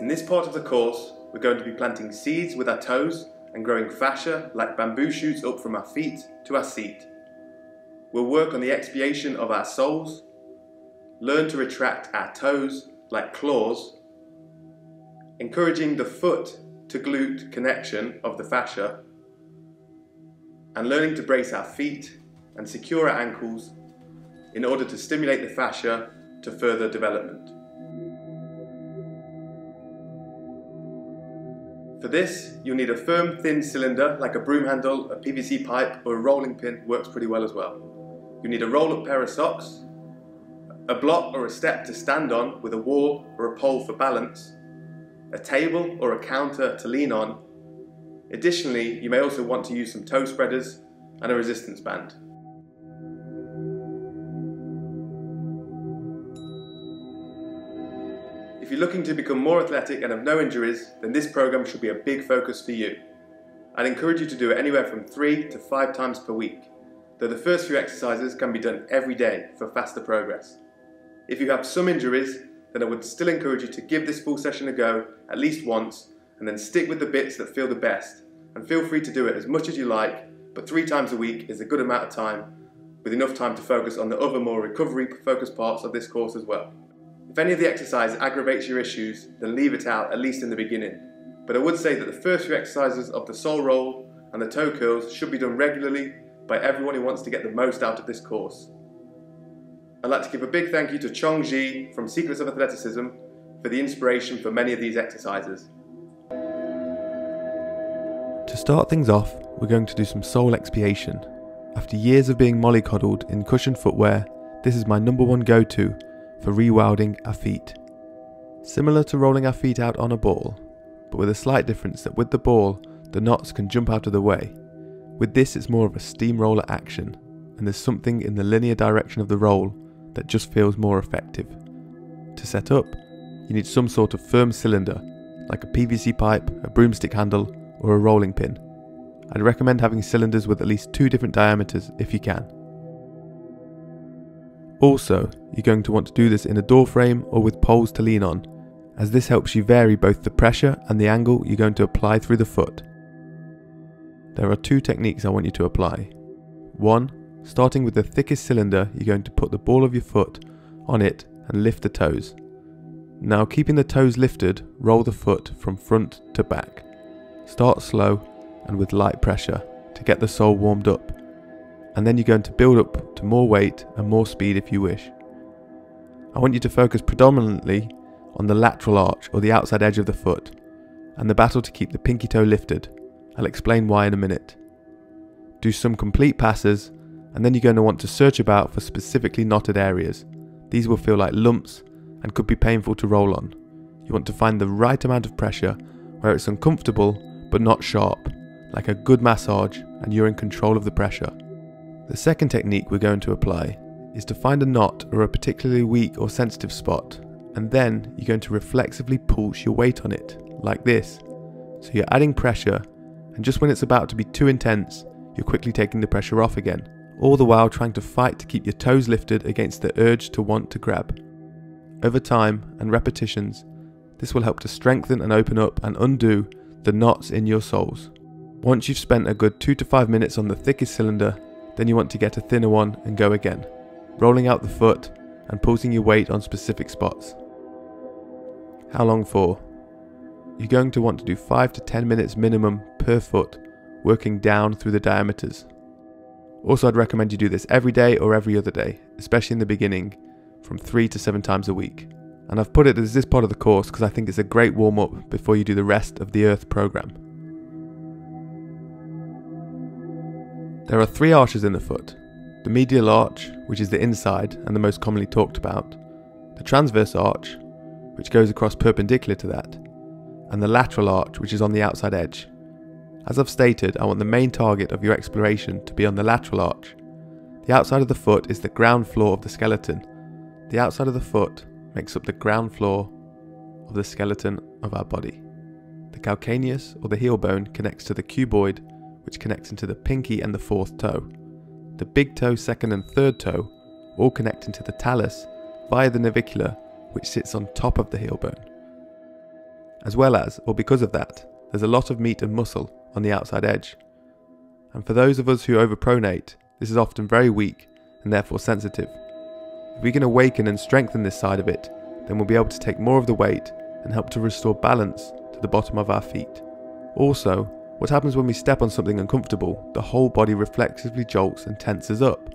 In this part of the course, we're going to be planting seeds with our toes and growing fascia like bamboo shoots up from our feet to our seat. We'll work on the expiation of our soles, learn to retract our toes like claws, encouraging the foot to glute connection of the fascia, and learning to brace our feet and secure our ankles in order to stimulate the fascia to further development. For this, you'll need a firm, thin cylinder like a broom handle, a PVC pipe, or a rolling pin works pretty well as well. You need a roll-up pair of socks, a block or a step to stand on with a wall or a pole for balance, a table or a counter to lean on. Additionally, you may also want to use some toe spreaders and a resistance band. If you're looking to become more athletic and have no injuries, then this program should be a big focus for you. I'd encourage you to do it anywhere from three to five times per week, though the first few exercises can be done every day for faster progress. If you have some injuries, then I would still encourage you to give this full session a go at least once and then stick with the bits that feel the best and feel free to do it as much as you like, but three times a week is a good amount of time with enough time to focus on the other more recovery focused parts of this course as well. If any of the exercise aggravates your issues, then leave it out, at least in the beginning. But I would say that the first few exercises of the sole roll and the toe curls should be done regularly by everyone who wants to get the most out of this course. I'd like to give a big thank you to Chong Xie from Secrets of Athleticism for the inspiration for many of these exercises. To start things off, we're going to do some sole expiation. After years of being mollycoddled in cushioned footwear, this is my number one go to for rewilding our feet. Similar to rolling our feet out on a ball, but with a slight difference that with the ball, the knots can jump out of the way. With this, it's more of a steamroller action, and there's something in the linear direction of the roll that just feels more effective. To set up, you need some sort of firm cylinder, like a PVC pipe, a broomstick handle, or a rolling pin. I'd recommend having cylinders with at least two different diameters if you can. Also, you're going to want to do this in a door frame or with poles to lean on, as this helps you vary both the pressure and the angle you're going to apply through the foot. There are two techniques I want you to apply. One, starting with the thickest cylinder, you're going to put the ball of your foot on it and lift the toes. Now, keeping the toes lifted, roll the foot from front to back. Start slow and with light pressure to get the sole warmed up and then you're going to build up to more weight and more speed if you wish. I want you to focus predominantly on the lateral arch or the outside edge of the foot, and the battle to keep the pinky toe lifted. I'll explain why in a minute. Do some complete passes, and then you're going to want to search about for specifically knotted areas. These will feel like lumps and could be painful to roll on. You want to find the right amount of pressure where it's uncomfortable but not sharp, like a good massage, and you're in control of the pressure. The second technique we're going to apply is to find a knot or a particularly weak or sensitive spot, and then you're going to reflexively pulse your weight on it, like this. So you're adding pressure, and just when it's about to be too intense, you're quickly taking the pressure off again, all the while trying to fight to keep your toes lifted against the urge to want to grab. Over time and repetitions, this will help to strengthen and open up and undo the knots in your soles. Once you've spent a good 2 to 5 minutes on the thickest cylinder, then you want to get a thinner one and go again, rolling out the foot and pulsing your weight on specific spots. How long for? You're going to want to do 5 to 10 minutes minimum per foot, working down through the diameters. Also, I'd recommend you do this every day or every other day, especially in the beginning, from 3 to 7 times a week. And I've put it as this part of the course because I think it's a great warm up before you do the rest of the Earth program. There are three arches in the foot the medial arch, which is the inside and the most commonly talked about, the transverse arch, which goes across perpendicular to that, and the lateral arch, which is on the outside edge. As I've stated, I want the main target of your exploration to be on the lateral arch. The outside of the foot is the ground floor of the skeleton. The outside of the foot makes up the ground floor of the skeleton of our body. The calcaneus or the heel bone connects to the cuboid which connects into the pinky and the fourth toe. The big toe, second and third toe all connect into the talus via the navicular, which sits on top of the heel bone. As well as, or because of that, there's a lot of meat and muscle on the outside edge. And for those of us who overpronate, this is often very weak and therefore sensitive. If we can awaken and strengthen this side of it, then we'll be able to take more of the weight and help to restore balance to the bottom of our feet. Also, what happens when we step on something uncomfortable, the whole body reflexively jolts and tenses up.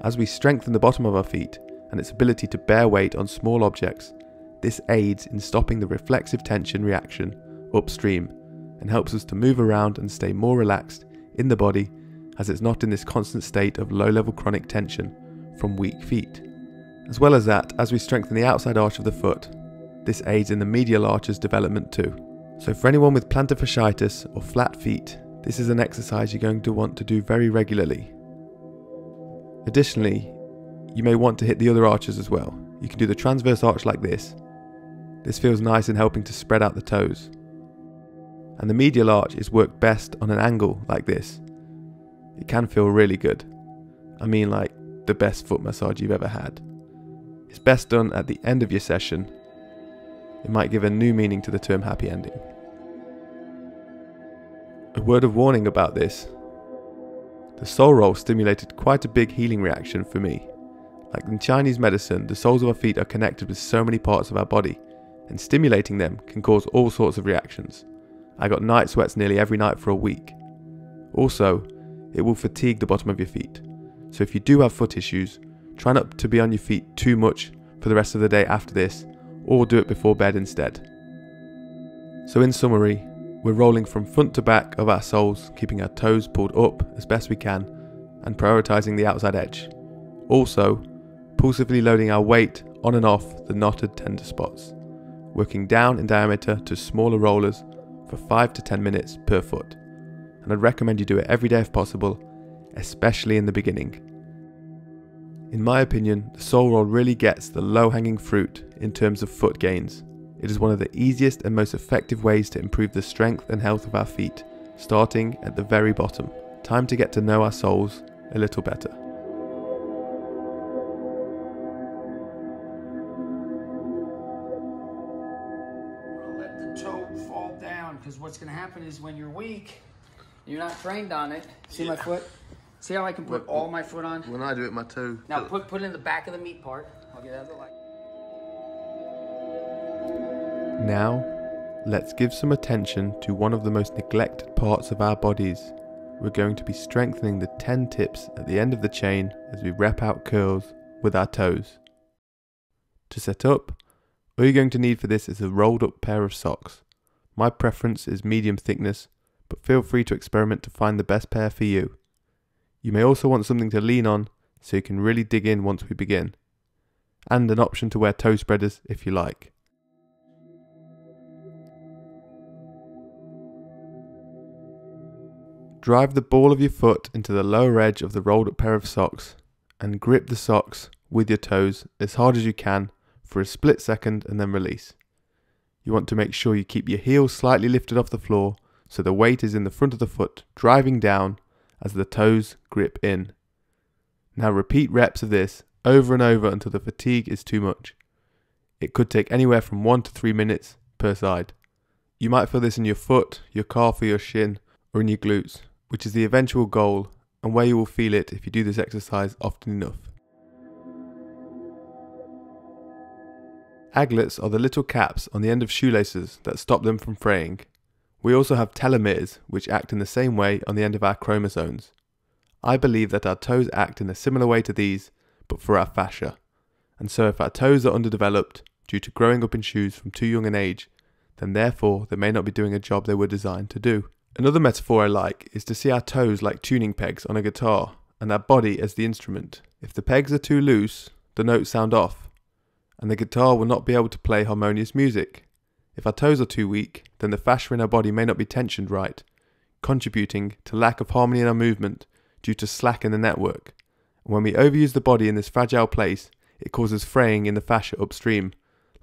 As we strengthen the bottom of our feet and its ability to bear weight on small objects, this aids in stopping the reflexive tension reaction upstream and helps us to move around and stay more relaxed in the body as it's not in this constant state of low level chronic tension from weak feet. As well as that, as we strengthen the outside arch of the foot, this aids in the medial arch's development too. So, for anyone with plantar fasciitis or flat feet, this is an exercise you're going to want to do very regularly. Additionally, you may want to hit the other arches as well. You can do the transverse arch like this. This feels nice in helping to spread out the toes. And the medial arch is worked best on an angle like this. It can feel really good. I mean, like the best foot massage you've ever had. It's best done at the end of your session. It might give a new meaning to the term happy ending. A word of warning about this the sole roll stimulated quite a big healing reaction for me. Like in Chinese medicine, the soles of our feet are connected with so many parts of our body, and stimulating them can cause all sorts of reactions. I got night sweats nearly every night for a week. Also, it will fatigue the bottom of your feet. So if you do have foot issues, try not to be on your feet too much for the rest of the day after this, or do it before bed instead. So, in summary, we're rolling from front to back of our soles, keeping our toes pulled up as best we can, and prioritizing the outside edge. Also, pulsively loading our weight on and off the knotted tender spots, working down in diameter to smaller rollers for 5 to 10 minutes per foot. And I'd recommend you do it every day if possible, especially in the beginning. In my opinion, the sole roll really gets the low hanging fruit in terms of foot gains it is one of the easiest and most effective ways to improve the strength and health of our feet, starting at the very bottom. Time to get to know our soles a little better. Let the toe fall down because what's going to happen is when you're weak, you're not trained on it. See my foot? See how I can put all my foot on? When I do it, my toe. Now put put it in the back of the meat part. I'll get out of the light. Now, let's give some attention to one of the most neglected parts of our bodies. We're going to be strengthening the 10 tips at the end of the chain as we rep out curls with our toes. To set up, all you're going to need for this is a rolled up pair of socks. My preference is medium thickness, but feel free to experiment to find the best pair for you. You may also want something to lean on so you can really dig in once we begin, and an option to wear toe spreaders if you like. Drive the ball of your foot into the lower edge of the rolled up pair of socks and grip the socks with your toes as hard as you can for a split second and then release. You want to make sure you keep your heels slightly lifted off the floor so the weight is in the front of the foot, driving down as the toes grip in. Now repeat reps of this over and over until the fatigue is too much. It could take anywhere from 1 to 3 minutes per side. You might feel this in your foot, your calf, or your shin, or in your glutes which is the eventual goal and where you will feel it if you do this exercise often enough. Aglets are the little caps on the end of shoelaces that stop them from fraying. We also have telomeres, which act in the same way on the end of our chromosomes. I believe that our toes act in a similar way to these, but for our fascia. And so, if our toes are underdeveloped due to growing up in shoes from too young an age, then therefore they may not be doing a job they were designed to do. Another metaphor I like is to see our toes like tuning pegs on a guitar and our body as the instrument. If the pegs are too loose, the notes sound off, and the guitar will not be able to play harmonious music. If our toes are too weak, then the fascia in our body may not be tensioned right, contributing to lack of harmony in our movement due to slack in the network. And when we overuse the body in this fragile place, it causes fraying in the fascia upstream,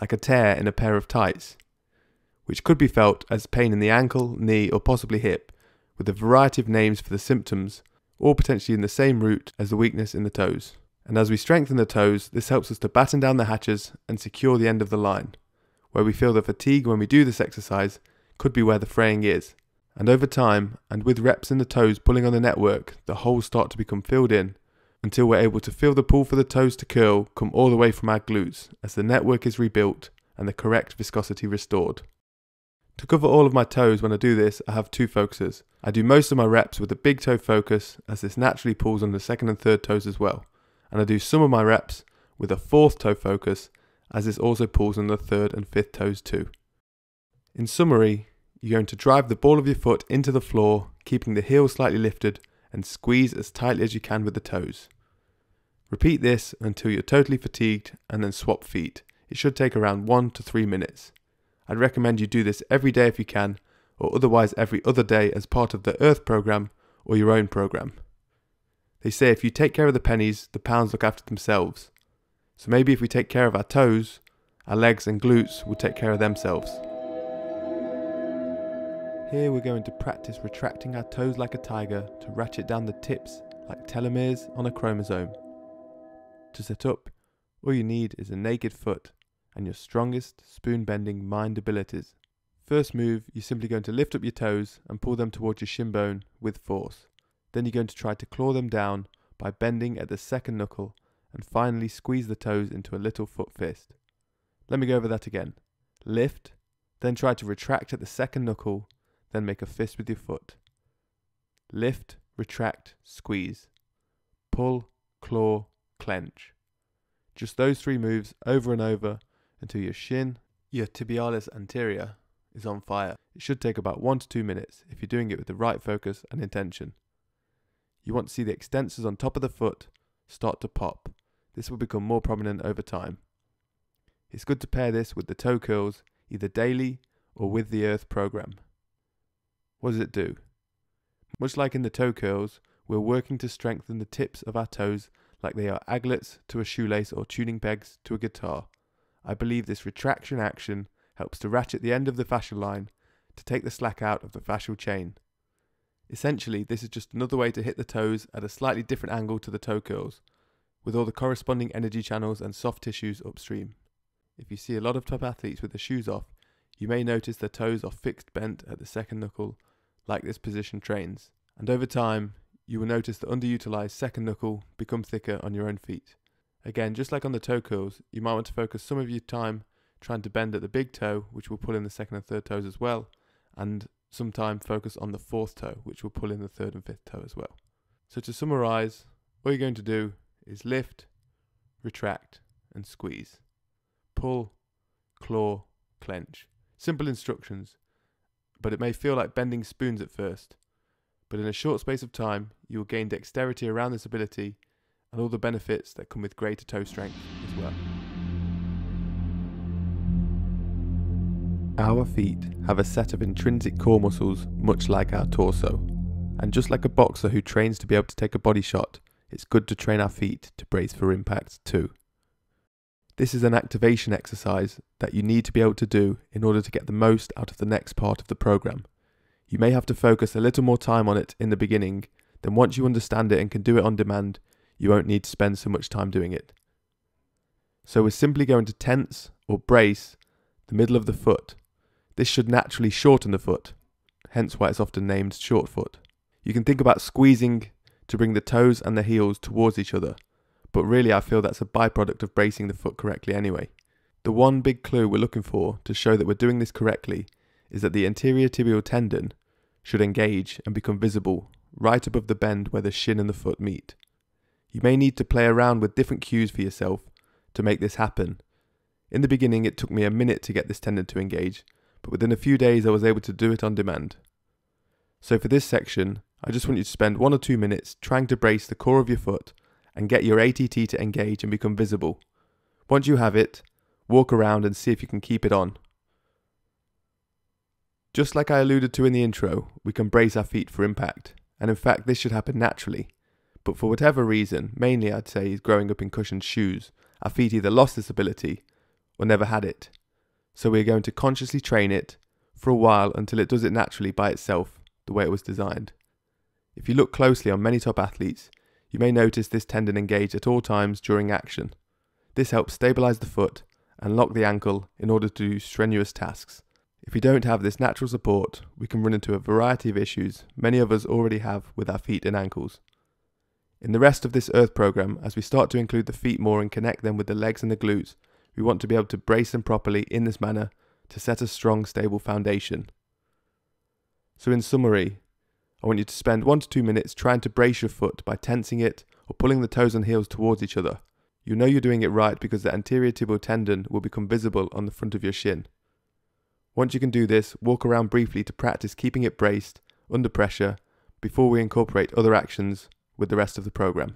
like a tear in a pair of tights which could be felt as pain in the ankle, knee, or possibly hip, with a variety of names for the symptoms, all potentially in the same root as the weakness in the toes. And as we strengthen the toes, this helps us to batten down the hatches and secure the end of the line. where we feel the fatigue when we do this exercise could be where the fraying is. And over time, and with reps in the toes pulling on the network, the holes start to become filled in until we're able to feel the pull for the toes to curl come all the way from our glutes as the network is rebuilt and the correct viscosity restored. To cover all of my toes when I do this, I have two focuses. I do most of my reps with the big toe focus as this naturally pulls on the second and third toes as well. And I do some of my reps with a fourth toe focus as this also pulls on the third and fifth toes too. In summary, you're going to drive the ball of your foot into the floor, keeping the heel slightly lifted and squeeze as tightly as you can with the toes. Repeat this until you're totally fatigued and then swap feet. It should take around 1 to 3 minutes. I'd recommend you do this every day if you can, or otherwise every other day as part of the Earth program or your own program. They say if you take care of the pennies, the pounds look after themselves. So maybe if we take care of our toes, our legs and glutes will take care of themselves. Here we're going to practice retracting our toes like a tiger to ratchet down the tips like telomeres on a chromosome. To set up, all you need is a naked foot and your strongest spoon bending mind abilities. First move, you're simply going to lift up your toes and pull them towards your shin bone with force. Then you're going to try to claw them down by bending at the second knuckle and finally squeeze the toes into a little foot fist. Let me go over that again. Lift, then try to retract at the second knuckle then make a fist with your foot. Lift, retract, squeeze. Pull, claw, clench. Just those three moves over and over until your shin, your tibialis anterior, is on fire. It should take about 1 to 2 minutes if you're doing it with the right focus and intention. You want to see the extensors on top of the foot start to pop. This will become more prominent over time. It's good to pair this with the toe curls either daily or with the Earth program. What does it do? Much like in the toe curls, we're working to strengthen the tips of our toes like they are aglets to a shoelace or tuning pegs to a guitar. I believe this retraction action helps to ratchet the end of the fascial line to take the slack out of the fascial chain. Essentially, this is just another way to hit the toes at a slightly different angle to the toe curls, with all the corresponding energy channels and soft tissues upstream. If you see a lot of top athletes with their shoes off, you may notice their toes are fixed bent at the second knuckle like this position trains, and over time you will notice the underutilized second knuckle become thicker on your own feet. Again, just like on the toe curls, you might want to focus some of your time trying to bend at the big toe, which will pull in the second and third toes as well, and some time focus on the fourth toe, which will pull in the third and fifth toe as well. So to summarize, what you're going to do is lift, retract, and squeeze. Pull, claw, clench. Simple instructions, but it may feel like bending spoons at first. But in a short space of time, you will gain dexterity around this ability and all the benefits that come with greater toe strength as well. Our feet have a set of intrinsic core muscles much like our torso. And just like a boxer who trains to be able to take a body shot, it's good to train our feet to brace for impact too. This is an activation exercise that you need to be able to do in order to get the most out of the next part of the program. You may have to focus a little more time on it in the beginning, then once you understand it and can do it on demand, you won't need to spend so much time doing it. So we're simply going to tense or brace the middle of the foot. This should naturally shorten the foot, hence why it's often named short foot. You can think about squeezing to bring the toes and the heels towards each other but really I feel that's a byproduct of bracing the foot correctly anyway. The one big clue we're looking for to show that we're doing this correctly is that the anterior tibial tendon should engage and become visible right above the bend where the shin and the foot meet. You may need to play around with different cues for yourself to make this happen. In the beginning, it took me a minute to get this tendon to engage, but within a few days, I was able to do it on demand. So, for this section, I just want you to spend one or two minutes trying to brace the core of your foot and get your ATT to engage and become visible. Once you have it, walk around and see if you can keep it on. Just like I alluded to in the intro, we can brace our feet for impact, and in fact, this should happen naturally. But for whatever reason, mainly I'd say he's growing up in cushioned shoes, our feet either lost this ability or never had it. So we're going to consciously train it for a while until it does it naturally by itself, the way it was designed. If you look closely on many top athletes, you may notice this tendon engage at all times during action. This helps stabilize the foot and lock the ankle in order to do strenuous tasks. If we don't have this natural support, we can run into a variety of issues many of us already have with our feet and ankles. In the rest of this Earth program, as we start to include the feet more and connect them with the legs and the glutes, we want to be able to brace them properly in this manner to set a strong, stable foundation. So, in summary, I want you to spend one to two minutes trying to brace your foot by tensing it or pulling the toes and heels towards each other. You know you're doing it right because the anterior tibial tendon will become visible on the front of your shin. Once you can do this, walk around briefly to practice keeping it braced under pressure before we incorporate other actions with the rest of the program.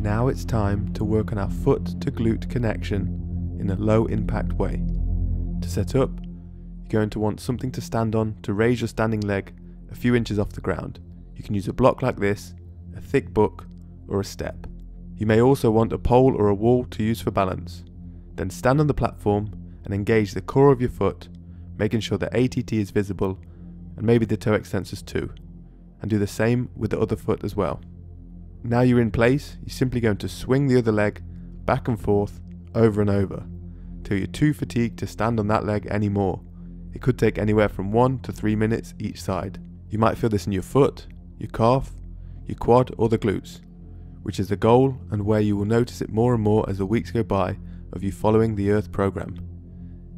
Now it's time to work on our foot to glute connection in a low impact way. To set up, you're going to want something to stand on to raise your standing leg a few inches off the ground. You can use a block like this, a thick book, or a step. You may also want a pole or a wall to use for balance. Then stand on the platform and engage the core of your foot, making sure the ATT is visible and maybe the toe extensors too. And do the same with the other foot as well. Now you're in place, you're simply going to swing the other leg back and forth over and over till you're too fatigued to stand on that leg anymore. It could take anywhere from 1 to 3 minutes each side. You might feel this in your foot, your calf, your quad, or the glutes which is the goal and where you will notice it more and more as the weeks go by of you following the Earth program.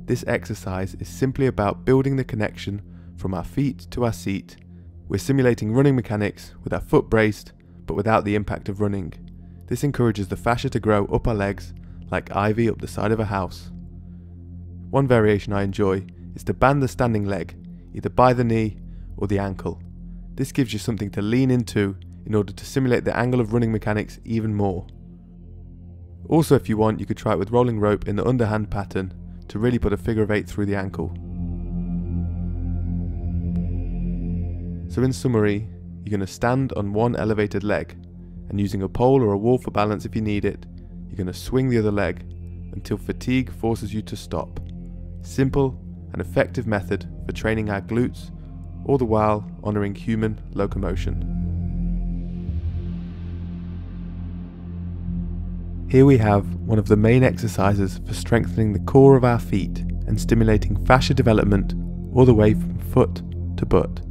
This exercise is simply about building the connection from our feet to our seat. We're simulating running mechanics with our foot braced but without the impact of running. This encourages the fascia to grow up our legs like ivy up the side of a house. One variation I enjoy is to band the standing leg, either by the knee or the ankle. This gives you something to lean into in order to simulate the angle of running mechanics even more. Also if you want you could try it with rolling rope in the underhand pattern to really put a figure of 8 through the ankle. So in summary, you're going to stand on one elevated leg and using a pole or a wall for balance if you need it, you're going to swing the other leg until fatigue forces you to stop. Simple and effective method for training our glutes, all the while honouring human locomotion. Here we have one of the main exercises for strengthening the core of our feet and stimulating fascia development all the way from foot to butt.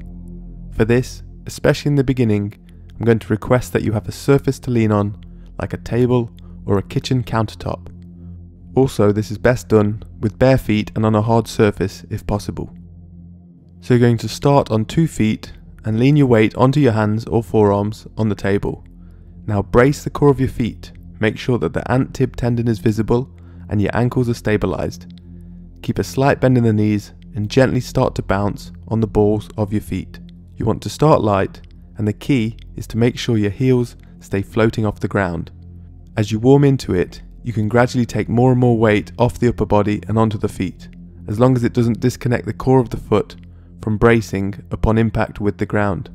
For this, especially in the beginning, I'm going to request that you have a surface to lean on, like a table or a kitchen countertop. Also, this is best done with bare feet and on a hard surface if possible. So you're going to start on two feet and lean your weight onto your hands or forearms on the table. Now brace the core of your feet Make sure that the ant tib tendon is visible and your ankles are stabilized. Keep a slight bend in the knees and gently start to bounce on the balls of your feet. You want to start light and the key is to make sure your heels stay floating off the ground. As you warm into it, you can gradually take more and more weight off the upper body and onto the feet, as long as it doesn't disconnect the core of the foot from bracing upon impact with the ground.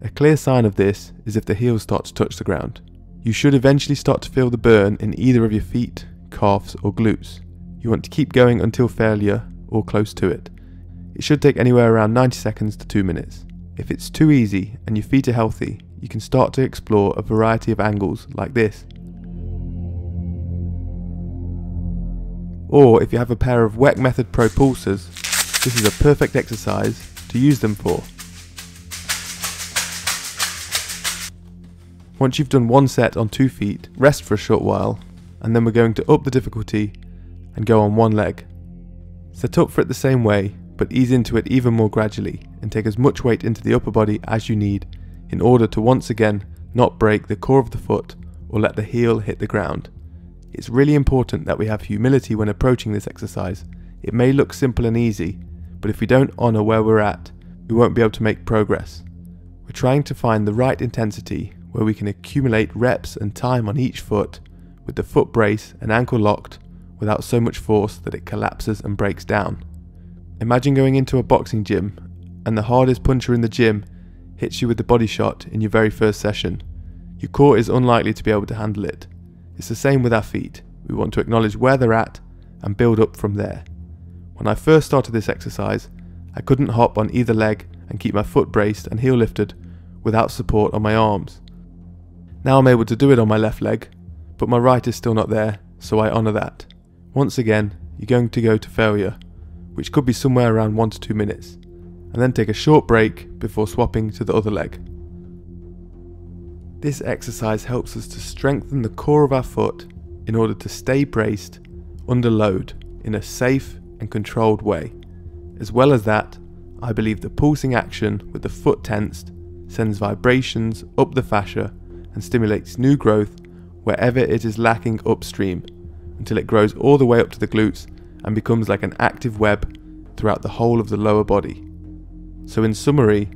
A clear sign of this is if the heels start to touch the ground. You should eventually start to feel the burn in either of your feet, calves, or glutes. You want to keep going until failure or close to it. It should take anywhere around 90 seconds to 2 minutes. If it's too easy and your feet are healthy, you can start to explore a variety of angles like this. Or if you have a pair of Weck Method Pro pulsers, this is a perfect exercise to use them for. Once you've done one set on two feet, rest for a short while, and then we're going to up the difficulty and go on one leg. Set up for it the same way, but ease into it even more gradually and take as much weight into the upper body as you need in order to once again not break the core of the foot or let the heel hit the ground. It's really important that we have humility when approaching this exercise. It may look simple and easy, but if we don't honour where we're at, we won't be able to make progress. We're trying to find the right intensity where we can accumulate reps and time on each foot with the foot brace and ankle locked without so much force that it collapses and breaks down. Imagine going into a boxing gym and the hardest puncher in the gym hits you with the body shot in your very first session. Your core is unlikely to be able to handle it. It's the same with our feet. We want to acknowledge where they're at and build up from there. When I first started this exercise, I couldn't hop on either leg and keep my foot braced and heel lifted without support on my arms. Now I'm able to do it on my left leg, but my right is still not there, so I honour that. Once again, you're going to go to failure, which could be somewhere around 1 to 2 minutes, and then take a short break before swapping to the other leg. This exercise helps us to strengthen the core of our foot in order to stay braced under load in a safe and controlled way. As well as that, I believe the pulsing action with the foot tensed sends vibrations up the fascia and stimulates new growth wherever it is lacking upstream until it grows all the way up to the glutes and becomes like an active web throughout the whole of the lower body. So, in summary,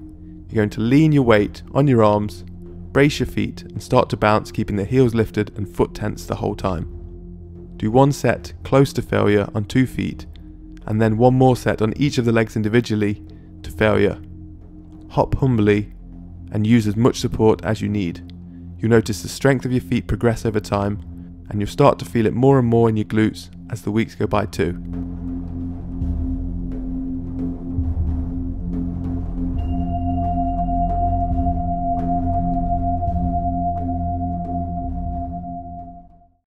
you're going to lean your weight on your arms, brace your feet, and start to bounce, keeping the heels lifted and foot tense the whole time. Do one set close to failure on two feet, and then one more set on each of the legs individually to failure. Hop humbly and use as much support as you need. You'll notice the strength of your feet progress over time, and you'll start to feel it more and more in your glutes as the weeks go by too.